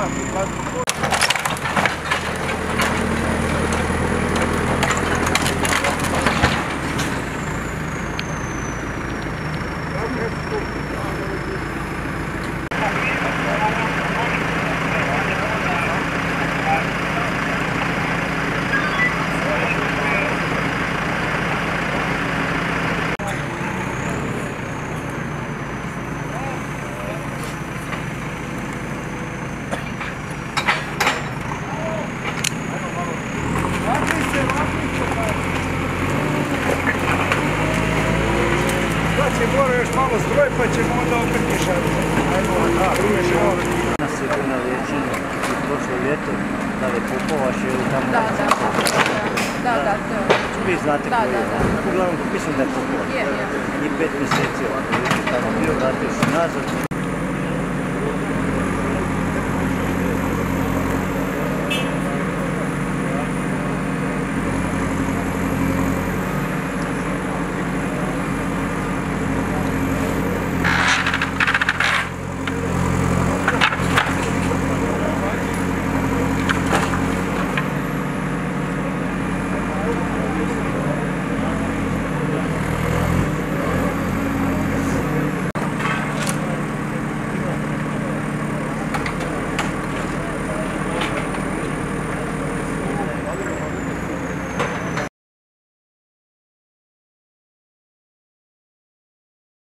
lá, mora još malo stroj pa ćemo onda opet mišati. Ajmo, da, Nas je bio na liječenju i prošlo ljeto, da li Popovaš ili tamo... Da, da, da, da, to je. Vi znate Da, koji je. da, da. Uglavnom, mislim da je Popovaš. Je, je. I pet mjeseci ovako je tamo bio, vratio se nazad.